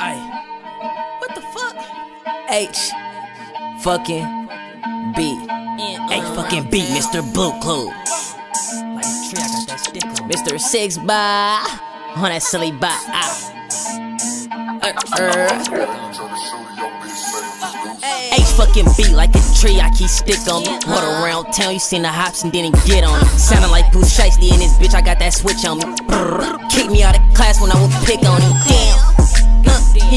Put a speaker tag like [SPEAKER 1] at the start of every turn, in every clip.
[SPEAKER 1] Ay. What the fuck? H. Fucking B. H fucking B, Mr. Blue Clue.
[SPEAKER 2] Like a tree, I got that stick on.
[SPEAKER 1] Mr. Six by on that silly bot. Ah. Uh, uh. Fucking beat like a tree, I keep stick on me. What around town, you seen the hops and didn't get on me. Sounding like Bruce Shiesty in this bitch, I got that switch on me. Kick me out of class when I would pick on him. Damn.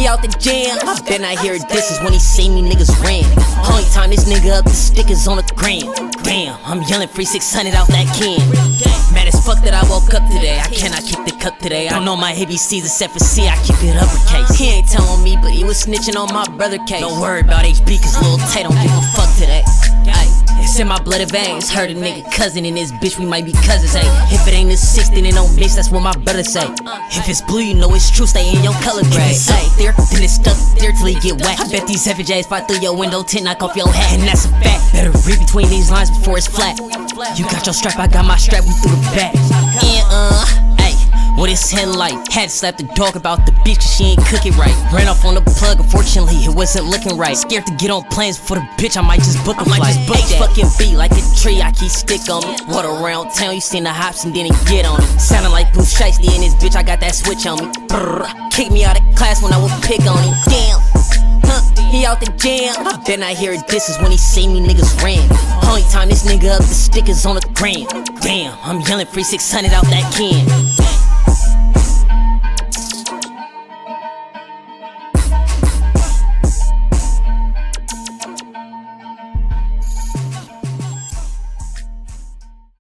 [SPEAKER 1] Out the jam. Bet I hear this is when he see me niggas ran. Only time this nigga up the stickers on the gram. Damn, I'm yelling free 600 out that can. Mad as fuck that I woke up today. I cannot kick the cup today. I don't know my ABCs except for C. I keep it uppercase. He ain't telling me, but he was snitching on my brother case. Don't worry about HB, cause LulTay don't give a fuck today. Ay, it's in my blood and veins. Heard a nigga cousin in this bitch, we might be cousins. Ay, if it ain't a six, then it don't bitch. That's what my brother say. If it's blue, you know it's true. Stay in your color grade. It's there, then it's stuck there till he get whacked. I bet these FJs fight through your window, tint knock off your hat, and that's a fact. Better read between these lines before it's flat. You got your strap, I got my strap. We through the back. And uh, ay. With his headlight, had to slap the dog about the bitch cause she ain't cook it right. Ran off on the plug, unfortunately, it wasn't looking right. Scared to get on planes for the bitch, I might just book a flight. Just book H fucking beat like a tree, I keep stick on me. What around town, you seen the hops and didn't get on me. Sounding like Bruce Shiesty in this bitch, I got that switch on me. Brrr. Kick me out of class when I would pick on him. Damn. Huh, he out the jam. Then I hear this is when he see me niggas ran. Only time this nigga up the stickers on the gram. Damn, I'm yelling free 600 out that can.